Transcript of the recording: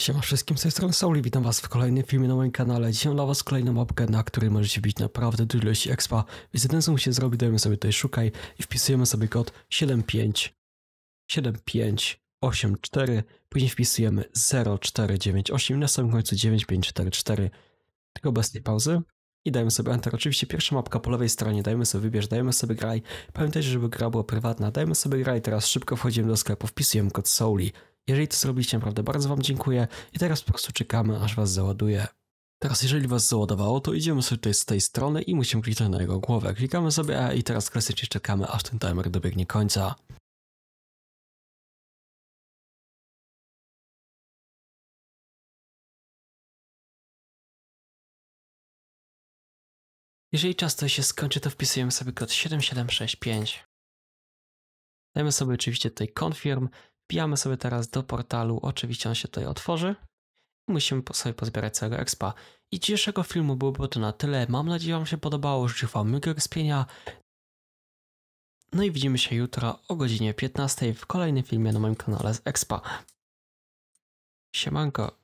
Siema wszystkim, z tej strony Sauli, witam was w kolejnym filmie na moim kanale. Dzisiaj dla was kolejną mapkę, na której możecie bić naprawdę dużo ilości expa. Więc jedyne co musicie zrobić, dajemy sobie tutaj szukaj i wpisujemy sobie kod 75 7584, później wpisujemy 0498 i na samym końcu 9544, tylko bez tej pauzy. I dajemy sobie Enter. Oczywiście pierwsza mapka po lewej stronie, dajemy sobie wybierz, dajemy sobie graj. Pamiętajcie, żeby gra była prywatna, dajemy sobie graj. Teraz szybko wchodzimy do sklepu, wpisujemy kod Souli. Jeżeli to zrobiliście, naprawdę bardzo Wam dziękuję i teraz po prostu czekamy, aż Was załaduje. Teraz jeżeli Was załadowało, to idziemy sobie tutaj z tej strony i musimy kliknąć na jego głowę. Klikamy sobie E i teraz klasycznie czekamy, aż ten timer dobiegnie końca. Jeżeli czas tutaj się skończy, to wpisujemy sobie kod 7765. Dajemy sobie oczywiście tutaj confirm, wbijamy sobie teraz do portalu, oczywiście on się tutaj otworzy musimy sobie pozbierać całego expa. I dzisiejszego filmu byłoby to na tyle, mam nadzieję Wam się podobało, życzę Wam miłego expienia. No i widzimy się jutro o godzinie 15 w kolejnym filmie na moim kanale z expa. Siemanko.